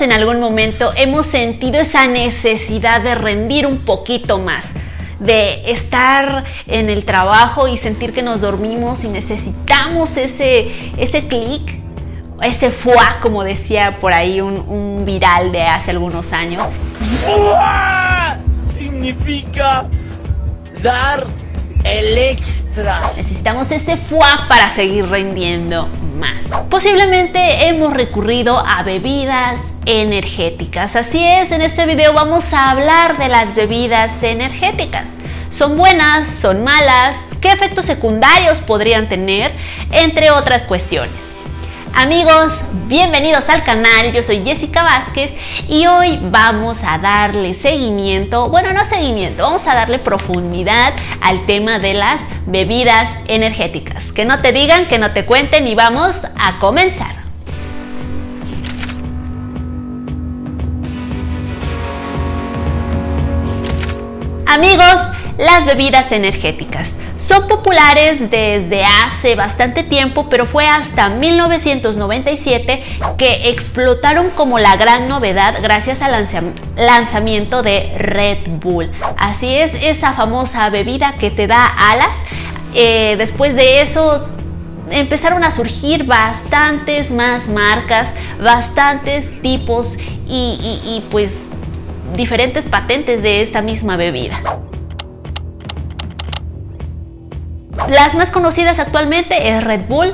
En algún momento hemos sentido esa necesidad de rendir un poquito más, de estar en el trabajo y sentir que nos dormimos y necesitamos ese, ese clic, ese fuá, como decía por ahí un, un viral de hace algunos años. ¡Fuá! Significa dar el extra. Necesitamos ese fuá para seguir rindiendo más. Posiblemente hemos recurrido a bebidas energéticas. Así es, en este video vamos a hablar de las bebidas energéticas. ¿Son buenas? ¿Son malas? ¿Qué efectos secundarios podrían tener? Entre otras cuestiones. Amigos, bienvenidos al canal, yo soy Jessica Vázquez y hoy vamos a darle seguimiento, bueno no seguimiento, vamos a darle profundidad al tema de las bebidas energéticas. Que no te digan, que no te cuenten y vamos a comenzar. Amigos, las bebidas energéticas. Son populares desde hace bastante tiempo, pero fue hasta 1997 que explotaron como la gran novedad gracias al lanzamiento de Red Bull. Así es, esa famosa bebida que te da alas. Eh, después de eso empezaron a surgir bastantes más marcas, bastantes tipos y, y pues diferentes patentes de esta misma bebida. Las más conocidas actualmente es Red Bull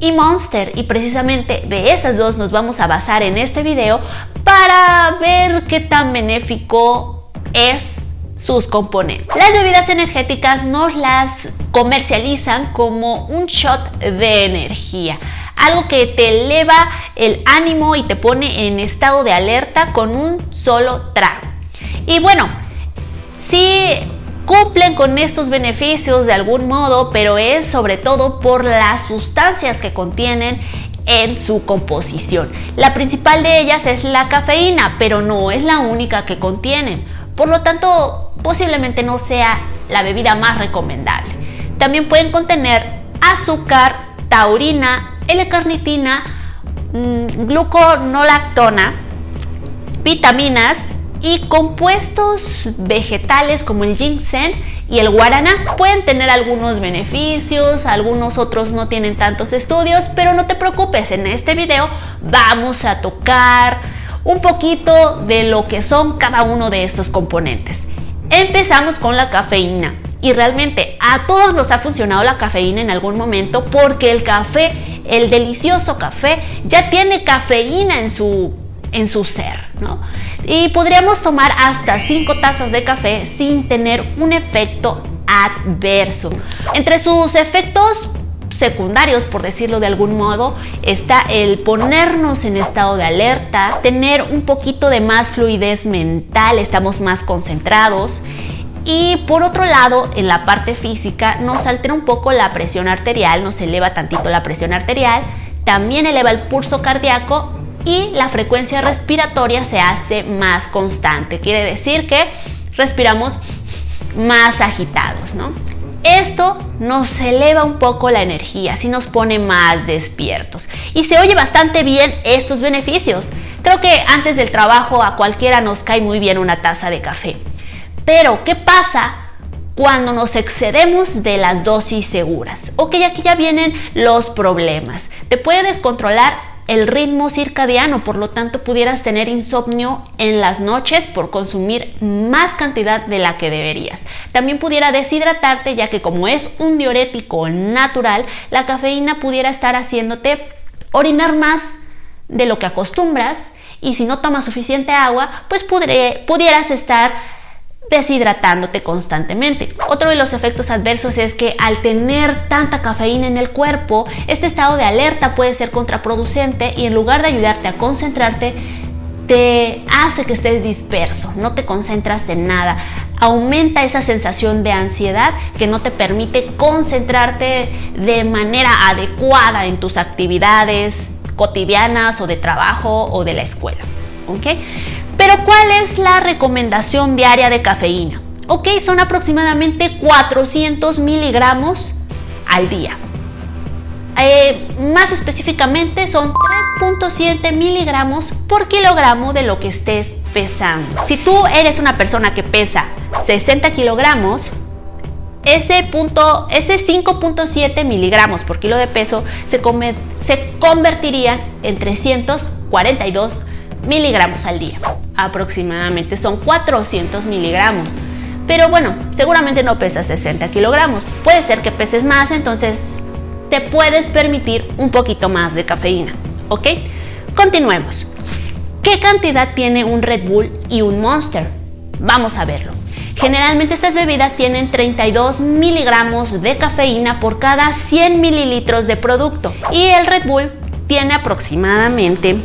y Monster y precisamente de esas dos nos vamos a basar en este video para ver qué tan benéfico es sus componentes. Las bebidas energéticas nos las comercializan como un shot de energía, algo que te eleva el ánimo y te pone en estado de alerta con un solo trago. Y bueno, si cumplen con estos beneficios de algún modo, pero es sobre todo por las sustancias que contienen en su composición. La principal de ellas es la cafeína, pero no es la única que contienen. Por lo tanto, posiblemente no sea la bebida más recomendable. También pueden contener azúcar, taurina, L-carnitina, mm, gluconolactona, vitaminas, y compuestos vegetales como el ginseng y el guaraná pueden tener algunos beneficios, algunos otros no tienen tantos estudios, pero no te preocupes, en este video vamos a tocar un poquito de lo que son cada uno de estos componentes. Empezamos con la cafeína y realmente a todos nos ha funcionado la cafeína en algún momento porque el café, el delicioso café, ya tiene cafeína en su en su ser, ¿no? Y podríamos tomar hasta 5 tazas de café sin tener un efecto adverso. Entre sus efectos secundarios, por decirlo de algún modo, está el ponernos en estado de alerta, tener un poquito de más fluidez mental, estamos más concentrados. Y por otro lado, en la parte física, nos altera un poco la presión arterial, nos eleva tantito la presión arterial, también eleva el pulso cardíaco y la frecuencia respiratoria se hace más constante. Quiere decir que respiramos más agitados, ¿no? Esto nos eleva un poco la energía, así nos pone más despiertos. Y se oye bastante bien estos beneficios. Creo que antes del trabajo a cualquiera nos cae muy bien una taza de café. Pero, ¿qué pasa cuando nos excedemos de las dosis seguras? Ok, aquí ya vienen los problemas. Te puede descontrolar el ritmo circadiano, por lo tanto pudieras tener insomnio en las noches por consumir más cantidad de la que deberías. También pudiera deshidratarte ya que como es un diurético natural, la cafeína pudiera estar haciéndote orinar más de lo que acostumbras y si no tomas suficiente agua, pues pudieras estar deshidratándote constantemente. Otro de los efectos adversos es que al tener tanta cafeína en el cuerpo, este estado de alerta puede ser contraproducente y en lugar de ayudarte a concentrarte, te hace que estés disperso, no te concentras en nada. Aumenta esa sensación de ansiedad que no te permite concentrarte de manera adecuada en tus actividades cotidianas o de trabajo o de la escuela. Pero ¿cuál es la recomendación diaria de cafeína? Ok, son aproximadamente 400 miligramos al día. Eh, más específicamente son 5.7 miligramos por kilogramo de lo que estés pesando. Si tú eres una persona que pesa 60 kilogramos, ese, punto, ese 5.7 miligramos por kilo de peso se, se convertiría en 342 miligramos al día. Aproximadamente son 400 miligramos. Pero bueno, seguramente no pesas 60 kilogramos. Puede ser que peses más, entonces te puedes permitir un poquito más de cafeína. ¿Ok? Continuemos. ¿Qué cantidad tiene un Red Bull y un Monster? Vamos a verlo. Generalmente estas bebidas tienen 32 miligramos de cafeína por cada 100 mililitros de producto y el Red Bull tiene aproximadamente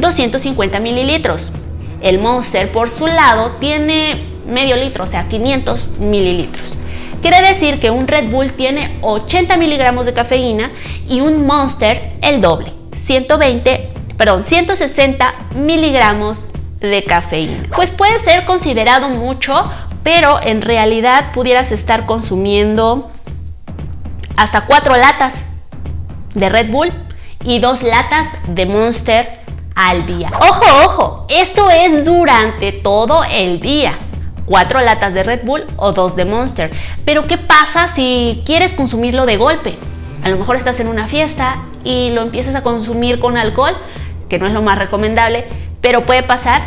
250 mililitros. El Monster por su lado tiene medio litro, o sea 500 mililitros. Quiere decir que un Red Bull tiene 80 miligramos de cafeína y un Monster el doble, 120, perdón, 160 miligramos de cafeína. Pues puede ser considerado mucho, pero en realidad pudieras estar consumiendo hasta cuatro latas de Red Bull y dos latas de Monster al día. Ojo, ojo, esto es durante todo el día. Cuatro latas de Red Bull o dos de Monster. Pero ¿qué pasa si quieres consumirlo de golpe? A lo mejor estás en una fiesta y lo empiezas a consumir con alcohol, que no es lo más recomendable, pero puede pasar,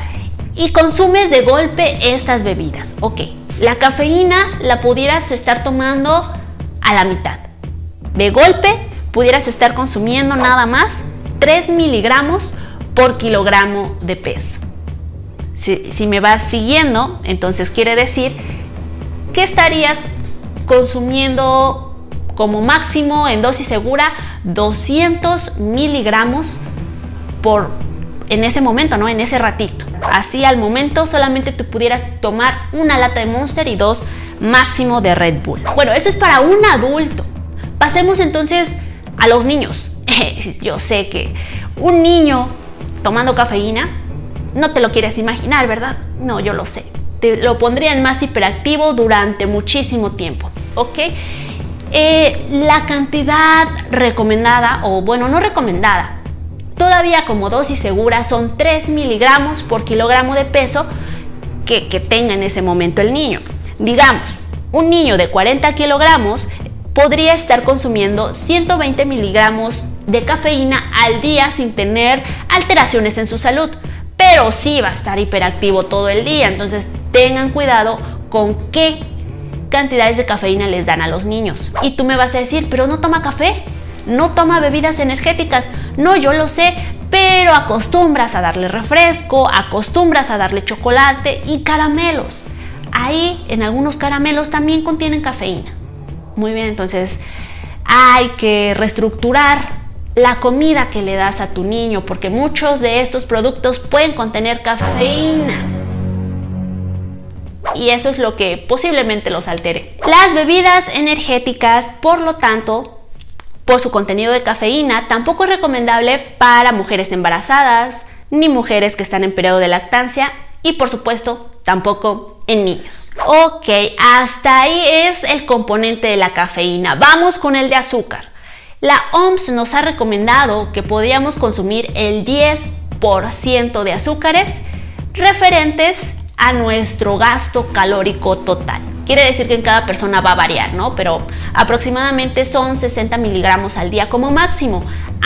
y consumes de golpe estas bebidas. Ok, la cafeína la pudieras estar tomando a la mitad. De golpe pudieras estar consumiendo nada más 3 miligramos por kilogramo de peso. Si, me vas siguiendo, entonces quiere decir que estarías consumiendo como máximo en dosis segura 200 miligramos por en ese momento, ¿no? En ese ratito. Así al momento solamente tú pudieras tomar una lata de Monster y dos máximo de Red Bull. Bueno, eso es para un adulto. Pasemos entonces a los niños. Yo sé que un niño tomando cafeína, no te lo quieres imaginar, ¿verdad? No, yo lo sé. Te lo pondrían más hiperactivo durante muchísimo tiempo, ¿ok? Eh, la cantidad recomendada, o bueno, no recomendada, todavía como dosis segura son 3 miligramos por kilogramo de peso que, que tenga en ese momento el niño. Digamos, un niño de 40 kilogramos podría estar consumiendo 120 miligramos de cafeína al día sin tener alteraciones en su salud, pero sí va a estar hiperactivo todo el día, entonces tengan cuidado con qué cantidades de cafeína les dan a los niños. Y tú me vas a decir, pero no toma café, no toma bebidas energéticas. No, yo lo sé, pero acostumbras a darle refresco, acostumbras a darle chocolate y caramelos. Ahí en algunos caramelos también contienen cafeína. Muy bien, entonces hay que reestructurar la comida que le das a tu niño, porque muchos de estos productos pueden contener cafeína. Y eso es lo que posiblemente los altere. Las bebidas energéticas, por lo tanto, por su contenido de cafeína, tampoco es recomendable para mujeres embarazadas, ni mujeres que están en periodo de lactancia y por supuesto tampoco en niños. Ok, hasta ahí es el componente de la cafeína. Vamos con el de azúcar. La OMS nos ha recomendado que podríamos consumir el 10% de azúcares referentes a nuestro gasto calórico total. Quiere decir que en cada persona va a variar, ¿no? Pero aproximadamente son 60 miligramos al día como máximo,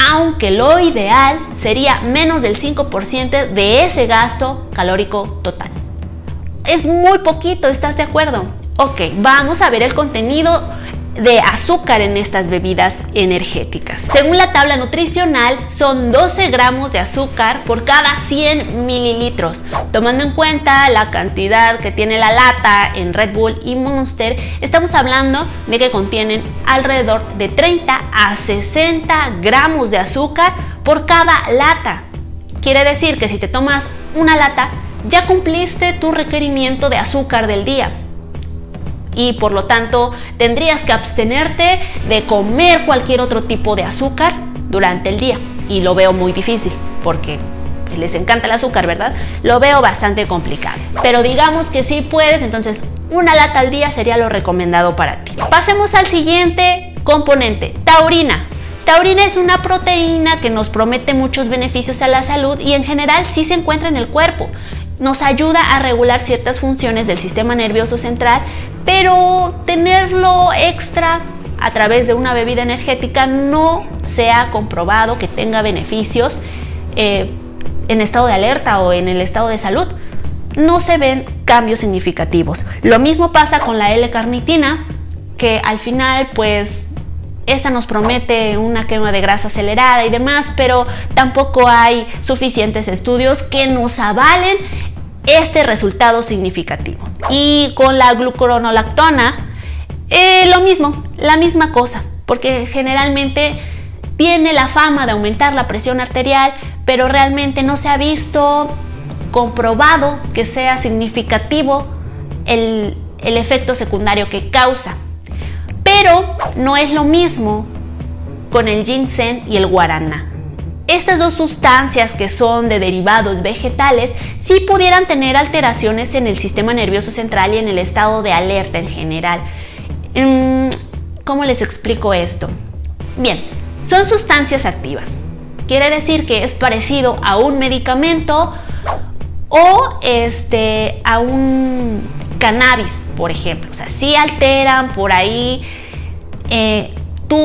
aunque lo ideal sería menos del 5% de ese gasto calórico total. Es muy poquito, ¿estás de acuerdo? Ok, vamos a ver el contenido de azúcar en estas bebidas energéticas. Según la tabla nutricional, son 12 gramos de azúcar por cada 100 mililitros. Tomando en cuenta la cantidad que tiene la lata en Red Bull y Monster, estamos hablando de que contienen alrededor de 30 a 60 gramos de azúcar por cada lata. Quiere decir que si te tomas una lata, ya cumpliste tu requerimiento de azúcar del día y por lo tanto tendrías que abstenerte de comer cualquier otro tipo de azúcar durante el día. Y lo veo muy difícil porque les encanta el azúcar, ¿verdad? Lo veo bastante complicado. Pero digamos que si puedes, entonces una lata al día sería lo recomendado para ti. Pasemos al siguiente componente, taurina. taurina es una proteína que nos promete muchos beneficios a la salud y en general sí se encuentra en el cuerpo. Nos ayuda a regular ciertas funciones del sistema nervioso central, pero tenerlo extra a través de una bebida energética no se ha comprobado que tenga beneficios eh, en estado de alerta o en el estado de salud. No se ven cambios significativos. Lo mismo pasa con la L-carnitina, que al final pues esta nos promete una quema de grasa acelerada y demás, pero tampoco hay suficientes estudios que nos avalen este resultado significativo. Y con la glucuronolactona, eh, lo mismo, la misma cosa, porque generalmente tiene la fama de aumentar la presión arterial, pero realmente no se ha visto comprobado que sea significativo el, el efecto secundario que causa. Pero no es lo mismo con el ginseng y el guaraná. Estas dos sustancias que son de derivados vegetales sí pudieran tener alteraciones en el sistema nervioso central y en el estado de alerta en general. Mm, ¿Cómo les explico esto? Bien, son sustancias activas. Quiere decir que es parecido a un medicamento o este, a un cannabis, por ejemplo. O sea, sí alteran por ahí eh,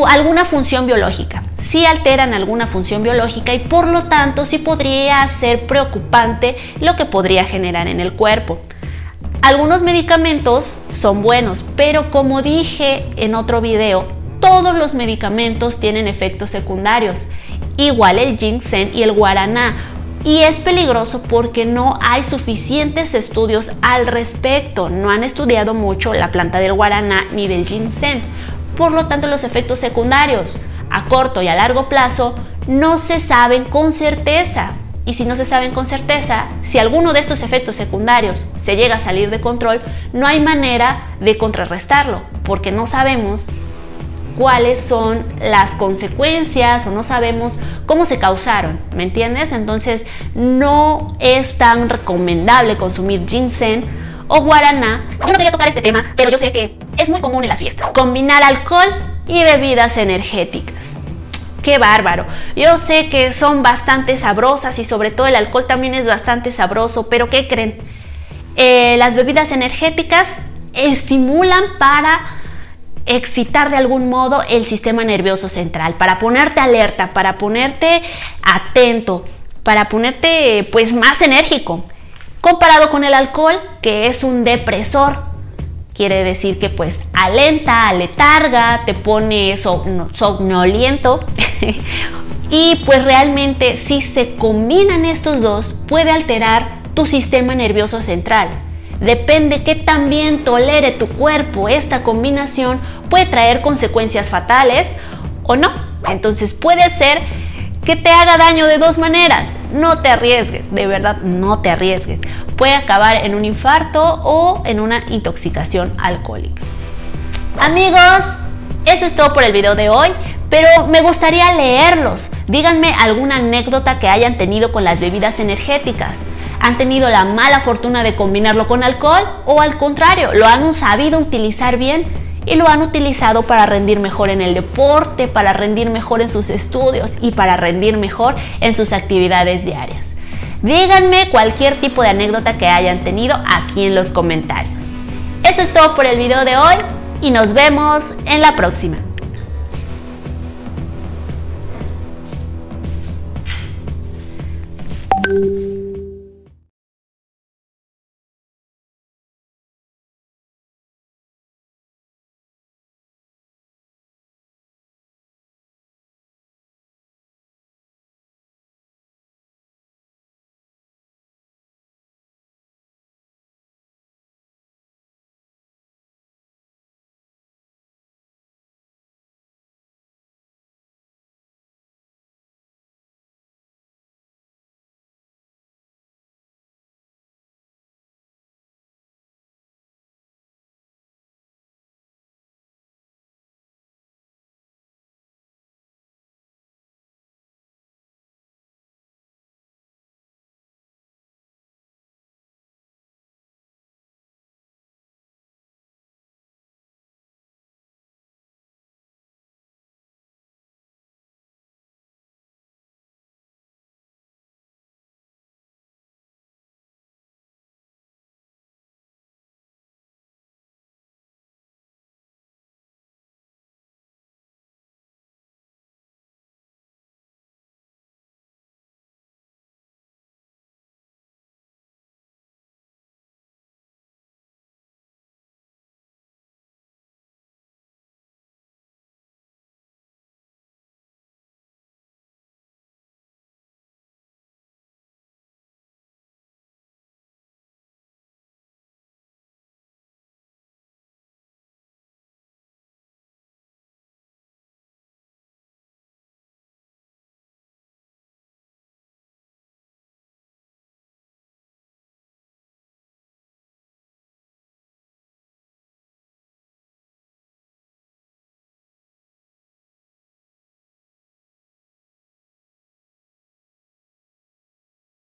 alguna función biológica. Sí alteran alguna función biológica y por lo tanto sí podría ser preocupante lo que podría generar en el cuerpo. Algunos medicamentos son buenos, pero como dije en otro video, todos los medicamentos tienen efectos secundarios, igual el ginseng y el guaraná. Y es peligroso porque no hay suficientes estudios al respecto. No han estudiado mucho la planta del guaraná ni del ginseng. Por lo tanto, los efectos secundarios a corto y a largo plazo no se saben con certeza. Y si no se saben con certeza, si alguno de estos efectos secundarios se llega a salir de control, no hay manera de contrarrestarlo, porque no sabemos cuáles son las consecuencias o no sabemos cómo se causaron, ¿me entiendes? Entonces no es tan recomendable consumir ginseng o guaraná. Yo no quería tocar este tema, pero yo sé que es muy común en las fiestas. Combinar alcohol y bebidas energéticas. Qué bárbaro. Yo sé que son bastante sabrosas y sobre todo el alcohol también es bastante sabroso, pero ¿qué creen? Eh, las bebidas energéticas estimulan para excitar de algún modo el sistema nervioso central, para ponerte alerta, para ponerte atento, para ponerte pues más enérgico. Comparado con el alcohol, que es un depresor, quiere decir que pues alenta, aletarga, te pone somnoliento. y pues realmente si se combinan estos dos puede alterar tu sistema nervioso central. Depende que también tolere tu cuerpo esta combinación, puede traer consecuencias fatales o no. Entonces puede ser que te haga daño de dos maneras. No te arriesgues, de verdad, no te arriesgues. Puede acabar en un infarto o en una intoxicación alcohólica. Amigos, eso es todo por el video de hoy, pero me gustaría leerlos. Díganme alguna anécdota que hayan tenido con las bebidas energéticas. ¿Han tenido la mala fortuna de combinarlo con alcohol o al contrario, lo han sabido utilizar bien? Y lo han utilizado para rendir mejor en el deporte, para rendir mejor en sus estudios y para rendir mejor en sus actividades diarias. Díganme cualquier tipo de anécdota que hayan tenido aquí en los comentarios. Eso es todo por el video de hoy y nos vemos en la próxima.